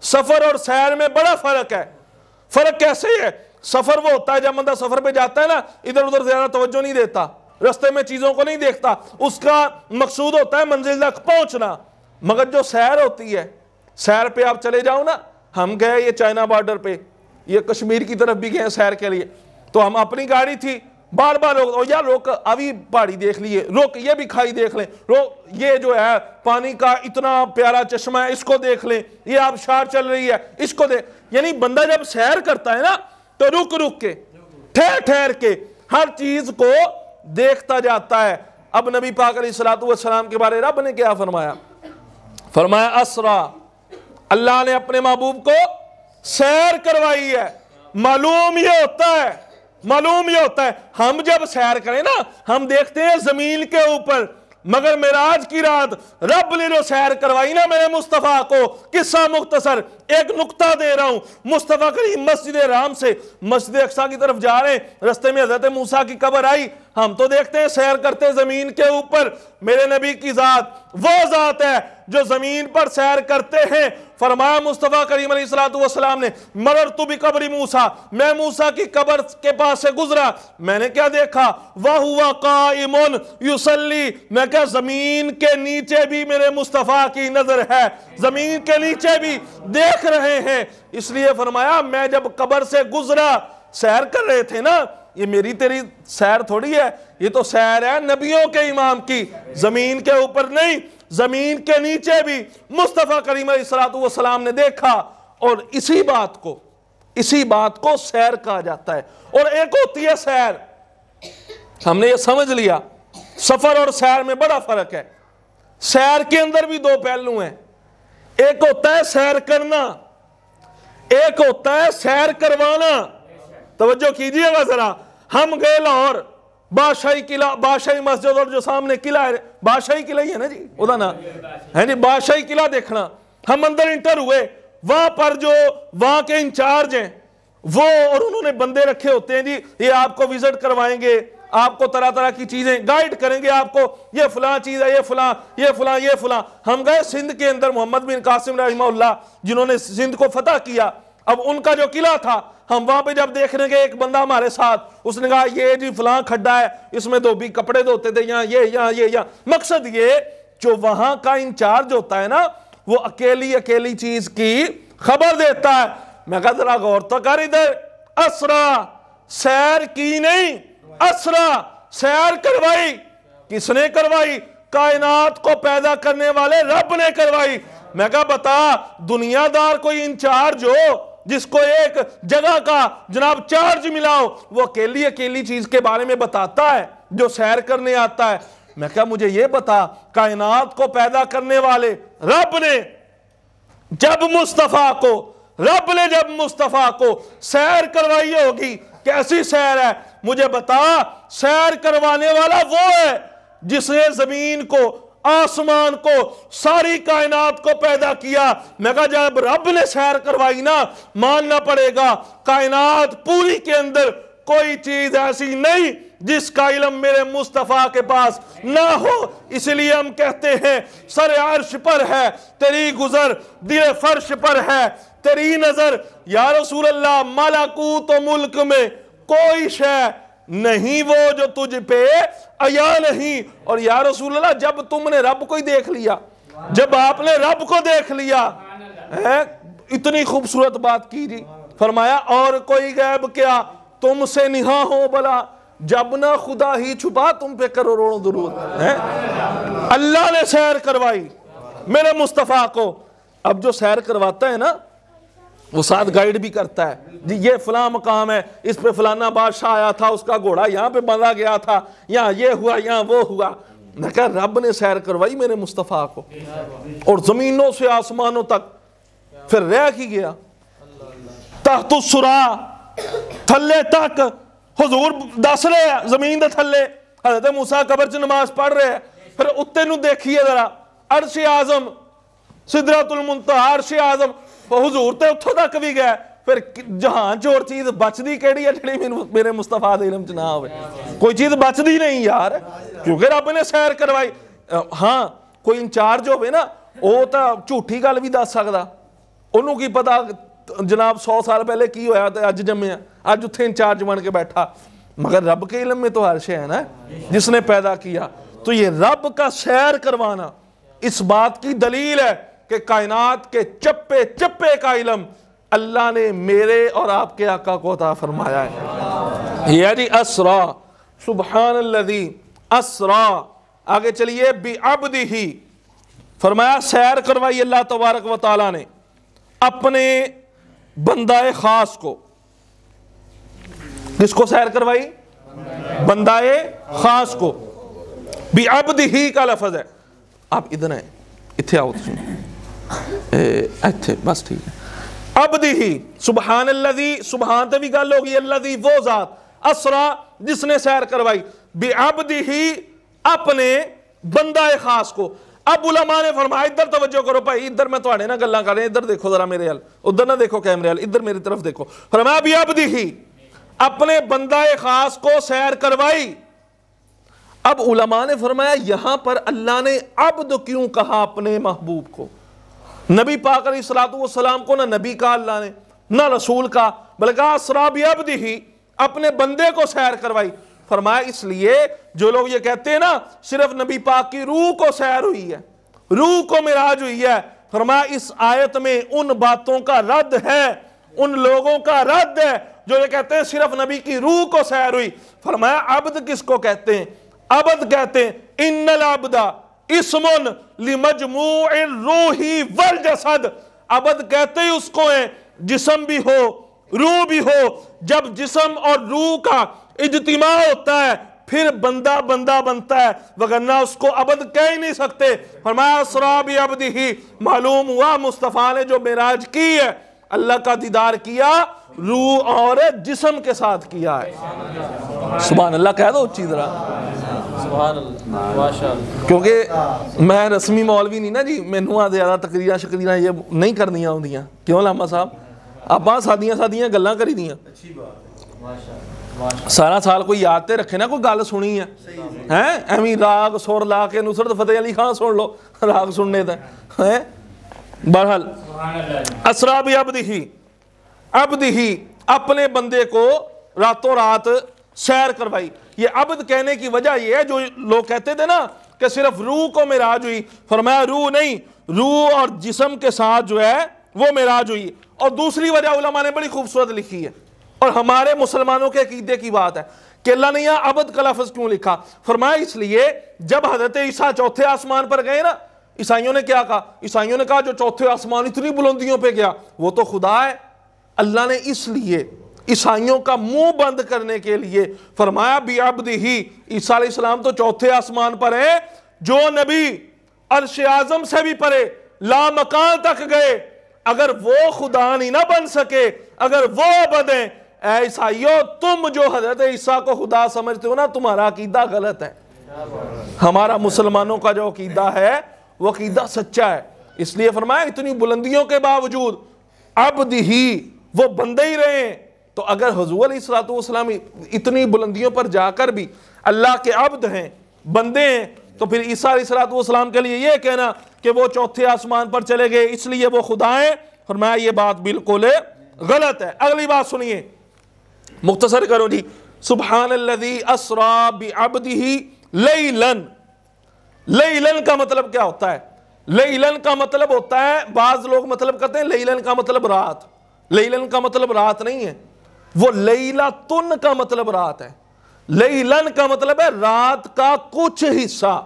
सफ़र और सैर में बड़ा फ़र्क है। फ़र्क कैसे है? सफ़र वो होता है, जब बंदा सफ़र पे जाता है ना इधर उधर ज़्यादा तवज्जो नहीं देता, रस्ते में चीज़ों को नहीं देखता। उसका मकसूद होता है मंजिल तक पहुँचना। मगर जो सैर होती है सैर पे आप चले जाओ ना, हम गए ये चाइना बॉर्डर पे, ये कश्मीर की तरफ़ भी गए सैर के लिए। तो हम अपनी गाड़ी थी बार बार रोक यार रोक, अभी पहाड़ी देख लिए रोक, ये भी खाई देख लें, रोक, ये जो है, पानी का इतना प्यारा चश्मा है, इसको देख लें, ये आप शार चल रही है, इसको देख, यानी बंदा जब सैर करता है ना तो रुक रुक के, ठहर ठहर के, हर चीज़ को देखता जाता है। अब नबी पाक सलाम के बारे रब ने क्या फरमाया? फरमाया, असरा। अल्लाह ने अपने महबूब को सैर करवाई है। मालूम ये होता है, मालूम ये होता है। हम जब सैर करें ना, हम देखते हैं ज़मीन के ऊपर, मगर मेराज की रात, रब ने जो सैर करवाई ना मेरे मुस्तफ़ा को, किस्सा मुख्तसर, एक नुकता दे रहा हूँ। मुस्तफ़ा करीम मस्जिद राम से, मस्जिद अक्सा की तरफ़ जा रहे हैं। रस्ते में हज़रत मूसा की कबर आई। हम तो देखते हैं सैर करते ज़मीन के ऊपर। मेरे नबी की जात, वो जात है जो ज़मीन पर सैर करते हैं फरमाया, मुस्तफ़ा करीम सलाम ने, मरर तू भी कबरी मूसा, मैं मूसा की कबर के पास से गुजरा, मैंने क्या देखा? वह हुआ काइमुन युसल्ली, मैं क्या, ज़मीन के नीचे भी मेरे मुस्तफ़ा की नज़र है, ज़मीन के नीचे भी देख रहे हैं। इसलिए फरमाया, मैं जब कबर से गुजरा, सैर कर रहे थे ना, ये मेरी तेरी सैर थोड़ी है, ये तो सैर है नबियों के इमाम की, ज़मीन के ऊपर नहीं ज़मीन के नीचे भी मुस्तफ़ा करीम सलाम ने देखा और इसी बात को, इसी बात को सैर कहा जाता है। और एक होती है सैर। हमने ये समझ लिया, सफ़र और सैर में बड़ा फ़र्क है। सैर के अंदर भी दो पहलू हैं। एक होता है सैर करना, एक होता है सैर करवाना। तवज्जो कीजिएगा जरा, हम गए लाहौर। बादशाही किला, बादशाही मस्जिद और जो सामने किला है, बादशाही किला ही है ना जी? उदा ना। है जी बादशाही किला देखना। हम अंदर इंटर हुए, वहाँ पर जो वहाँ के इंचार्ज हैं, वो और उन्होंने बंदे रखे होते हैं जी, ये आपको विज़िट करवाएँगे, आपको तरह तरह की चीज़ें गाइड करेंगे, आपको ये फलां चीज़ है, ये फलां ये फलां ये फलां। हम गए सिंध के अंदर, मोहम्मद बिन कासिम रही जिन्होंने सिंध को फतह किया। अब उनका जो किला था, हम वहाँ पे जब देख रहे एक बंदा हमारे साथ, उसने कहा, ये जी फलां खड्डा है, इसमें धोबी कपड़े धोते थे, यहाँ ये यहाँ ये, यहाँ। मकसद ये, जो वहाँ का इंचार्ज होता है ना, वो अकेली अकेली चीज़ की खबर देता है। मैं कहा, जरा गौर तो कर इधर। असरा, सैर की नहीं, असरा, सैर करवाई। किसने करवाई? कायनात को पैदा करने वाले रब ने करवाई। मैं कहा, बता, दुनियादार कोई इंचार्ज हो जिसको एक जगह का जनाब चार्ज मिला हो, वो अकेली अकेली चीज़ के बारे में बताता है, जो सैर करने आता है। मैं क्या मुझे ये बता कायनात को पैदा करने वाले रब ने जब मुस्तफ़ा को, रब ने जब मुस्तफ़ा को सैर करवाई होगी, कैसी सैर है? मुझे बता, सैर करवाने वाला वो है, जिसने ज़मीन को आसमान को, सारी कायनात को पैदा किया। मैं कहा, जब रब ने सैर करवाई ना, मानना पड़ेगा, कायनात पूरी के अंदर कोई चीज़ ऐसी नहीं जिसका इलम मेरे मुस्तफ़ा के पास ना हो। इसलिए हम कहते हैं, सर अर्श पर है, तेरी गुजर दिल फर्श पर है। तेरी नज़र, या रसूल अल्लाह मलाकू में कोई शय नहीं वो जो तुझ पे अया नहीं। और या रसूल जब तुमने रब को ही देख लिया, जब आपने रब को देख लिया, है, इतनी खूबसूरत बात की जी। फरमाया, और कोई गैब क्या? तुमसे निहा हो भला जब ना खुदा ही छुपा तुम पे करोड़ों दुरूद, है। अल्लाह ने सैर करवाई मेरे मुस्तफ़ा को। अब जो सैर करवाता है ना वो साथ गाइड भी करता है। जी, ये फला मकाम है, इस पे फलाना बादशाह आया था, उसका घोड़ा यहाँ पे बंधा गया था, यहाँ ये हुआ, यहाँ वो हुआ। मैं कह, रब ने सैर करवाई मेरे मुस्तफ़ा को और ज़मीनों से आसमानों तक। फिर रह की गया। तहतुसुरा थले तक। हजूर दस रहे हैं, ज़मीन के थले हज़रत मूसा कबर च नमाज़ पढ़ रहे हैं। फिर उत्ते देखिए जरा अरश आज़म सिदरतुल मुंतहा अरश आज़म ਹਜ਼ੂਰ ਤੇ ਉੱਥੋਂ ਤੱਕ ਵੀ ਗਿਆ ਫਿਰ ਜਹਾਨ ਚ ਹੋਰ ਚੀਜ਼ ਬਚਦੀ ਕਿਹੜੀ ਹੈ ਜਿਹੜੀ ਮੈਨੂੰ ਮੇਰੇ ਮੁਸਤਫਾ ਦੇ ਇਲਮ ਚ ਨਾ ਹੋਵੇ ਕੋਈ ਚੀਜ਼ ਬਚਦੀ ਨਹੀਂ ਯਾਰ ਕਿਉਂਕਿ ਰੱਬ ਨੇ ਸੈਰ ਕਰਵਾਈ ਹਾਂ ਕੋਈ ਇੰਚਾਰਜ ਹੋਵੇ ਨਾ ਉਹ ਤਾਂ ਝੂਠੀ ਗੱਲ ਵੀ ਦੱਸ ਸਕਦਾ ਉਹਨੂੰ ਕੀ ਪਤਾ जनाब सौ साल पहले की होया तो अज जमे अज उ इंचार्ज बन के बैठा मगर रब के इलम में तो हर शे है ना जिसने पैदा किया तो ये रब का सैर करवाना इस बात की दलील है कि कायनात के चप्पे चप्पे का इलम अल्लाह ने मेरे और आपके आका को अता फरमाया है। यानी असरा सुबहान लदी असरा। आगे चलिए, बी अबदी ही। फरमाया, सैर करवाई अल्लाह तबारक व ताला ने अपने बंदाए खास को। किसको सैर करवाई? बंदाए खास को। भी अब्द ही का लफज है। आप इधर हैं इतने आओ तुम बस ठीक है। अब्दी ही सुबहान अल्लदी सुबहान ते भी गल होगी अल्लदी वो जात, असरा जिसने सैर करवाई, बे अब्दी ही अपने बंदा खास को। अब उलमा ने फरमाया, इधर तवज्जो करो भाई, इधर मैं थोड़े ना गल्ला कर इधर देखो जरा मेरे हल, उधर ना देखो कैमरे हल, इधर मेरी तरफ़ देखो। फरमाया भी अब्दी ही अपने बंदा खास को सैर करवाई। अब उलमा ने फरमाया, यहाँ पर अल्लाह ने अब्द क्यों कहा अपने महबूब को? नबी पाक सलाम को ना नबी का अल्लाह ने, ना रसूल का, बल्कि असराब अब्द ही अपने बंदे को सैर करवाई। फरमाया, इसलिए जो लोग ये कहते हैं ना, सिर्फ़ नबी पाक की रूह को सैर हुई है, रूह को मिराज हुई है। फरमाया, इस आयत में उन बातों का रद्द है, उन लोगों का रद्द है, जो ये कहते हैं सिर्फ़ नबी की रूह को सैर हुई। फरमाया, अब्द किसको कहते हैं? अबद कहते हैं, इन्नल अबदा। इसमुन लिमजमू रूही वल जसद अबद कहते ही उसको है, जिसम भी हो, रूह भी हो। जब जिसम और रूह का इजतिमा होता है, फिर बंदा बंदा बनता है, वगरना उसको अबद कह ही नहीं सकते। फरमाया ही, मालूम हुआ मुस्तफ़ा ने जो मेराज की है, अल्लाह का दीदार किया, रूह और जिसम के साथ किया है। सुबह अल्लाह, कह दो उच्ची तरह क्योंकि मैं रस्मी मौलवी नहीं ना जी मैनू आ ज़्यादा तकरीर शकरीर ये नहीं करनिया आँदियाँ क्यों लामा साहब आप सादियाँ सादियाँ गल् करी दियाँ सारा साल कोई याद तो रखे ना कोई गल सुनी है हैं एवं राग सुर ला के नुसरत फतेह अली खान सुन लो राग सुनने तो हैं बहरहाल असरा भी अब ही अब ही अपने बंदे को रातों रात सैर करवाई ये अबद कहने की वजह यह है, जो लोग कहते थे ना कि सिर्फ़ रूह को मेराज हुई। फरमाया, रूह नहीं, रूह और जिसम के साथ जो है, वो मेराज हुई। और दूसरी वजह उलमा ने बड़ी खूबसूरत लिखी है। और हमारे मुसलमानों के अकीदे की बात है कि अल्लाह ने यहाँ अबद का लफ्ज क्यों लिखा? फरमाया, इसलिए जब हज़रत ईसा चौथे आसमान पर गए ना, ईसाइयों ने क्या कहा? ईसाइयों ने कहा, जो चौथे आसमान इतनी बुलंदियों पर गया, वो तो खुदा है। अल्लाह ने इसलिए ईसाइयों का मुँह बंद करने के लिए फरमाया भी अब्द ही। ईसा इस्लाम तो चौथे आसमान पर है, जो नबी अर्श आज़म से भी परे ला मकान तक गए। अगर वो खुदा नहीं ना बन सके, अगर वो बने ईसाइयों, तुम जो हज़रत ईसा को खुदा समझते हो ना, तुम्हारा अकीदा गलत है। हमारा मुसलमानों का जो अकीदा है, वो अकीदा सच्चा है। इसलिए फरमाया, इतनी बुलंदियों के बावजूद अब ही, वो बंदे ही रहे तो अगर हजूर सलाम इतनी बुलंदियों पर जाकर भी अल्लाह के अब्द हैं, बंदे हैं तो फिर ईसा सलाम के लिए यह कहना कि वो चौथे आसमान पर चले गए, इसलिए वो खुदाएँ, और मैं ये बात बिल्कुल गलत है। अगली बात सुनिए। मुख्तसर करो जी। सुबहान असरा ही लेलन। लेलन का मतलब क्या होता है? लेलन का मतलब होता है, बाज लोग मतलब कहते हैं, लेलन का मतलब रात। लेलन का मतलब रात नहीं है। वो लईला तुन का मतलब रात है। लईलन का मतलब है रात का कुछ हिस्सा।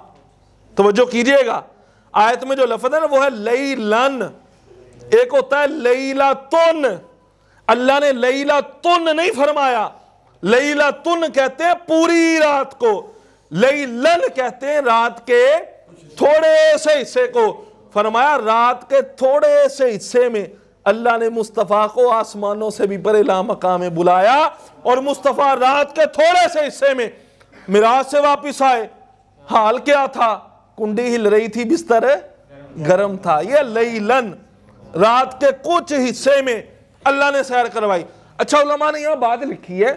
तो जो कीजिएगा। आयत में जो लफज है ना, वो है लईलन एक होता है लईला तुन अल्लाह ने लईला तुन नहीं फरमाया। लईला तुन कहते हैं पूरी रात को। लईलन कहते हैं रात के थोड़े से हिस्से को। फरमाया रात के थोड़े से हिस्से में। अल्लाह ने मुस्तफ़ा को आसमानों से भी बड़े लामका में बुलाया और मुस्तफ़ा रात के थोड़े से हिस्से में मिराज से वापिस आए। हाल क्या था? कुंडी हिल रही थी, बिस्तर गर्म था। ये लईलन रात के कुछ हिस्से में अल्लाह ने सैर करवाई। अच्छा उलमा ने यह बात लिखी है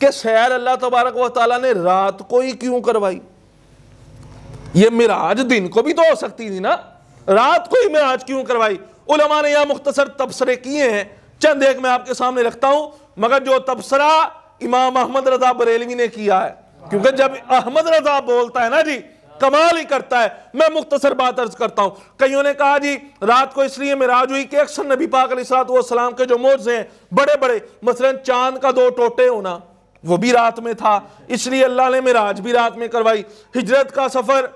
कि सैर अल्लाह तबारक वाली ने रात को ही क्यों करवाई? ये मिराज दिन को भी तो हो सकती थी ना? रात को ही मिराज क्यों करवाई? उलमा ने यह मुख्तसर तबसरे किए हैं। चंद एक मैं आपके सामने रखता हूँ, मगर जो तबसरा इमाम अहमद रजा बरेलवी ने किया है, क्योंकि जब अहमद रजा बोलता है ना जी, कमाल ही करता है, मैं मुख्तसर बात अर्ज़ करता हूँ। कईयों ने कहा जी, रात को इसलिए मिराज हुई कि अक्सर नबी पाक सलाम के जो मोर्जे हैं बड़े बड़े मसलन चाँद का दो टोटे होना, वो भी रात में था, इसलिए अल्लाह ने मिराज भी रात में करवाई। हिजरत का सफ़र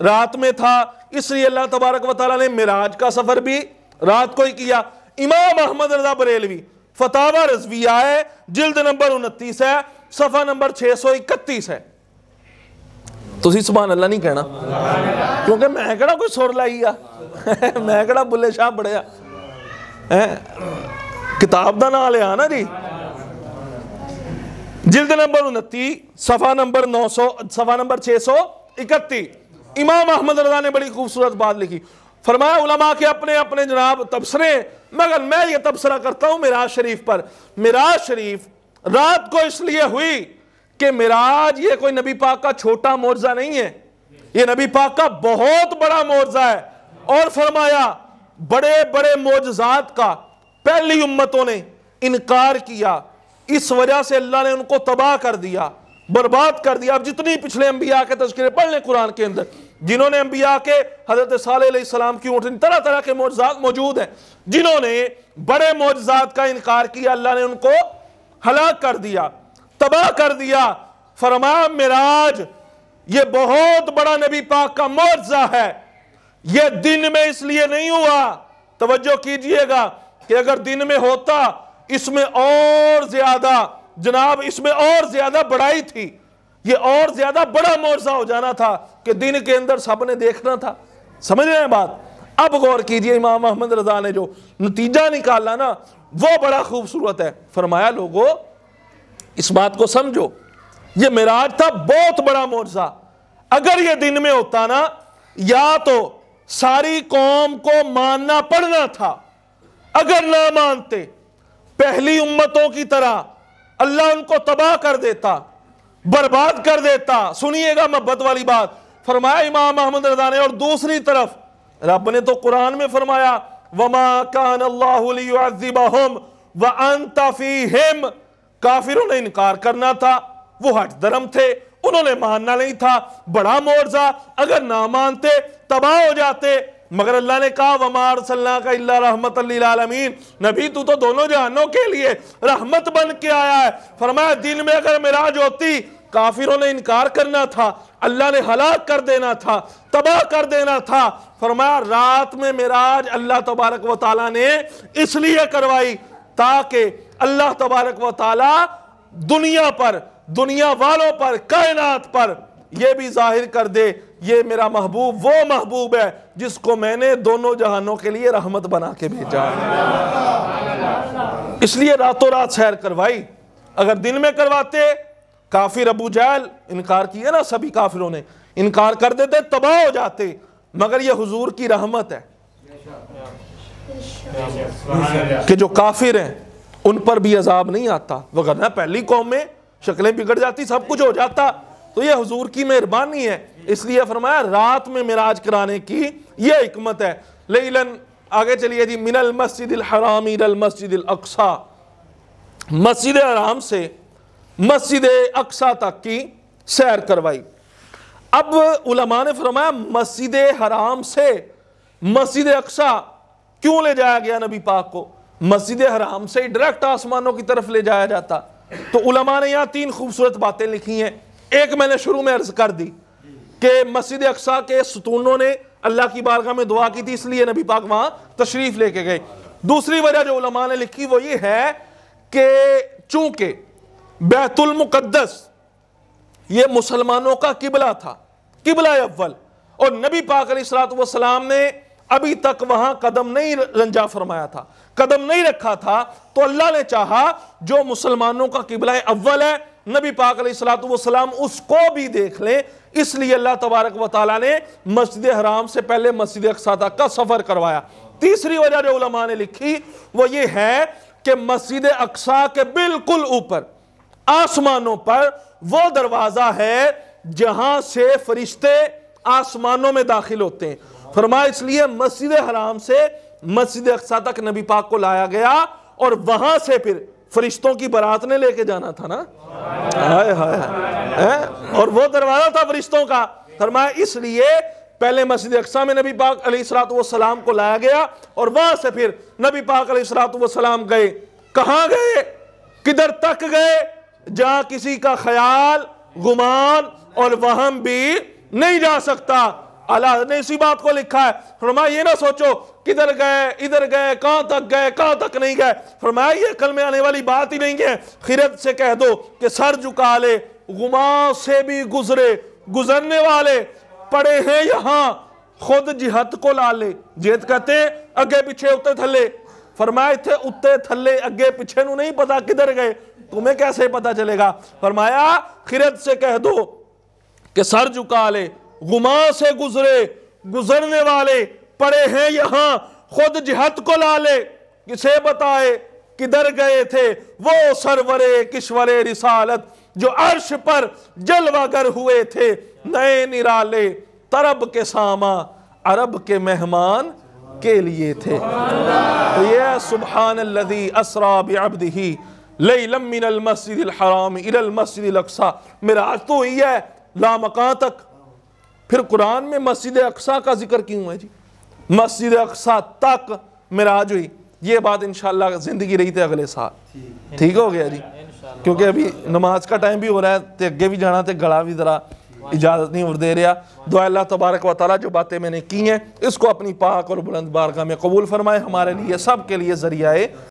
रात में था, इसलिए अल्लाह तबारक वाली ने मिराज का सफ़र भी रात को ही किया इमाम अहमद रजा बरेलवी फतावा रजविया है जिल्द नंबर उनतीस है सफा नंबर 631 है ਤੁਸੀਂ ਸੁਭਾਨ ਅੱਲਾ ਨਹੀਂ ਕਹਿਣਾ ਕਿਉਂਕਿ ਮੈਂ ਕਿਹੜਾ ਕੋਈ ਸੁਰ ਲਾਈ ਆ ਮੈਂ ਕਿਹੜਾ ਬੁੱਲੇ ਸ਼ਾਹ ਬੜਿਆ ਹੈ ਕਿਤਾਬ ਦਾ ਨਾਮ ਲਿਆ ਨਾ ਜੀ जिल्द नंबर उनतीस सफा नंबर 900 सफा नंबर 631 इमाम अहमद रजा ने बड़ी खूबसूरत बात लिखी फरमाया के अपने अपने जनाब तबसरे, मगर मैं ये तबसरा करता हूँ मिराज शरीफ पर। मिराज शरीफ रात को इसलिए हुई कि मिराज ये कोई नबी पाक का छोटा मोर्जा नहीं है। ये नबी पाक का बहुत बड़ा मोर्जा है। और फरमाया, बड़े बड़े मोजात का पहली उम्मतों ने इनकार किया। इस वजह से अल्लाह ने उनको तबाह कर दिया, बर्बाद कर दिया। अब जितनी पिछले अंबिया के तस्करे पढ़ लें कुरान के अंदर जिन्होंने अंबिया के हज़रत सलाम की ऊँटनी तरह तरह के मोजात मौजूद हैं, जिन्होंने बड़े मोजात का इनकार किया, अल्लाह ने उनको हलाक कर दिया, तबाह कर दिया। फरमा, मिराज, ये बहुत बड़ा नबी पाक का मुआवजा है। ये दिन में इसलिए नहीं हुआ। तवज्जो कीजिएगा कि अगर दिन में होता, इसमें और ज़्यादा, जनाब, इसमें और ज़्यादा बड़ाई थी। ये और ज़्यादा बड़ा मुआवजा हो जाना था कि दिन के अंदर सबने देखना था। समझ रहे हैं बात? अब गौर कीजिए, इमाम अहमद रजा ने जो नतीजा निकाला ना, वो बड़ा खूबसूरत है। फरमाया, लोगों, इस बात को समझो, ये मिराज था बहुत बड़ा मुआवजा अगर ये दिन में होता ना, या तो सारी कौम को मानना पड़ना था। अगर ना मानते, पहली उम्मतों की तरह अल्लाह उनको तबाह कर देता बर्बाद कर देता। सुनिएगा मोहब्बत वाली बात। फरमाया इमाम अहमद रजा ने, और दूसरी तरफ़, रब ने तो कुरान में फरमाया, वमा कान अल्लाहम व काफिरों ने इनकार करना था। वो हट धर्म थे। उन्होंने मानना नहीं था। बड़ा मोर्जा अगर ना मानते, तबाह हो जाते। मगर अल्लाह ने कहा वमार सल्ला का इल्ला रहमत आलमीन। नबी, तू तो दोनों जहानों के लिए रहमत बन के आया है। फरमाया, दिन में अगर मिराज होती काफिरों ने इनकार करना था, अल्लाह ने हलाक कर देना था, तबाह कर देना था। फरमाया, रात में मिराज अल्लाह तबारक व ताला ने इसलिए करवाई ताकि अल्लाह तबारक व ताला दुनिया पर, दुनिया वालों पर, कायनात पर यह भी ज़ाहिर कर दे, ये मेरा महबूब, वो महबूब है जिसको मैंने दोनों जहानों के लिए रहमत बना के भेजा। इसलिए रातों रात सैर करवाई, अगर दिन में करवाते काफिर अबू जैल इनकार किया ना सभी काफिरों ने। इनकार कर देते, तबाह हो जाते। मगर ये हुजूर की रहमत है कि जो काफिर हैं, उन पर भी अजाब नहीं आता। वगरना पहली कौम में शक्लें बिगड़ जाती, सब कुछ हो जाता। तो ये हुजूर की मेहरबानी है। इसलिए फरमाया, रात में मिराज कराने की ये हिकमत है। लेकिन आगे चलिए जी, मिनल मस्जिद हराम मस्जिद अक्सा। मस्जिद हराम से मस्जिद अक्सा तक की सैर करवाई। अब उलमा ने फरमाया, मस्जिद हराम से मस्जिद अक्सा क्यों ले जाया गया नबी पाक को? मस्जिद हराम से डायरेक्ट आसमानों की तरफ़ ले जाया जाता। तो उलमा ने यहाँ तीन खूबसूरत बातें लिखी हैं। एक मैंने शुरू में अर्ज़ कर दी कि मस्जिद अक्सा के सतूनों ने अल्लाह की बारगाह में दुआ की थी, इसलिए नबी पाक वहाँ तशरीफ़ लेके गए। दूसरी वजह जो उलमा ने लिखी वो ये है कि चूँकि बैतुल मुकद्दस, ये मुसलमानों का किबला था, किबला अव्वल। और नबी पाक सलाम ने अभी तक वहाँ कदम नहीं रंजा फरमाया था, कदम नहीं रखा था तो अल्लाह ने चाहा, जो मुसलमानों का किबला अव्वल है, नबी पाक सलाम उसको भी देख लें। इसलिए अल्लाह तबारक वाली ने मस्जिद हराम से पहले मस्जिद अक्सा तक का सफ़र करवाया। तीसरी वजह जो उलमा ने लिखी, वो ये है कि मस्जिद अक्सा के बिल्कुल ऊपर आसमानों पर वो दरवाज़ा है जहाँ से फरिश्ते आसमानों में दाखिल होते हैं। फरमा, इसलिए मस्जिद हराम से मस्जिद अक्सा तक नबी पाक को लाया गया और वहाँ से फिर फरिश्तों की बारात ने लेके जाना था ना? हाय हाय हाय। और वो दरवाज़ा था फरिश्तों का। फरमाया इसलिए पहले मस्जिद अक्सा में नबी पाक सलाम को लाया गया और वहाँ से फिर नबी पाक सलाम गए। कहाँ गए? किधर तक गए? जहाँ किसी का ख्याल, गुमान और वहम भी नहीं जा सकता। अल्लाह ने इसी बात को लिखा है। फरमाया, ये ना सोचो, किधर गए, इधर गए, कहाँ तक गए, कहाँ तक नहीं गए। फरमाया, ये कल में आने वाली बात ही नहीं है। खिरत से कह दो कि सर झुका ले गुमा से भी गुजरे, गुजरने वाले पड़े हैं यहाँ। खुद जिहत को ला ले। जेत कहते अगे पीछे, उत्ते थले फरमाए थे उत्ते थले अगे पीछे नहीं पता किधर गए। तुम्हें कैसे पता चलेगा? फरमाया, खिरत से कह दो कि सर झुका ले गुमा से गुजरे, गुजरने वाले पड़े हैं यहाँ, खुद जिहत को ला ले। किसे बताए किधर गए थे? वो सरवरे, किश्वरे रिसालत, जो अर्श पर जलवागर हुए थे। नए निराले, तरब के सामा, अरब के मेहमान के लिए थे। तो ये सुबहान लदी असरा बिअब्दिही। लैलम मिनल मस्जिदिल हराम इलल मस्जिदिल अक्सा। मेरा आज तो ही है लामकां तक। फिर कुरान में मस्जिद अक्सा का ज़िक्र क्यों है जी? मस्जिद अक्सा तक मिराज हुई। ये बात इंशाल्लाह ज़िंदगी रही थे अगले साल। ठीक। हो गया जी। क्योंकि अभी नमाज़ का टाइम भी हो रहा है तो अगे भी जाना तो गला भी जरा इजाज़त नहीं और दे रहा। दुआ अल्लाह तबारक व ताली जो बातें मैंने की हैं इसको अपनी पाक और बुलंद बारगाह में कबूल फरमाए। हमारे लिए सब के लिए ज़रिया